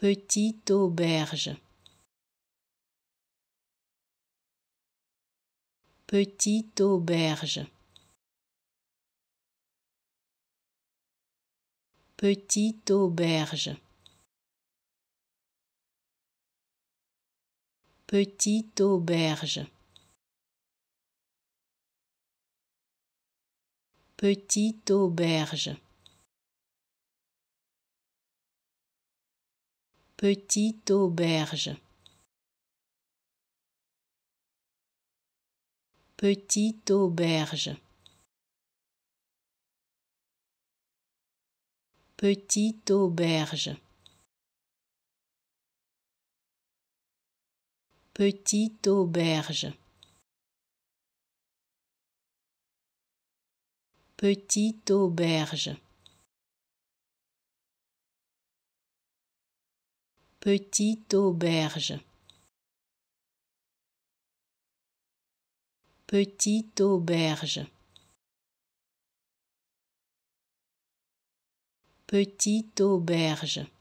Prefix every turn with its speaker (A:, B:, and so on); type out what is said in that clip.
A: Petite auberge. Petite auberge. Petite auberge. Petite auberge. Petite auberge. Petite auberge. Petite auberge. Petite auberge. Petite auberge. Petite auberge. Petite auberge. Petite auberge. Petite auberge.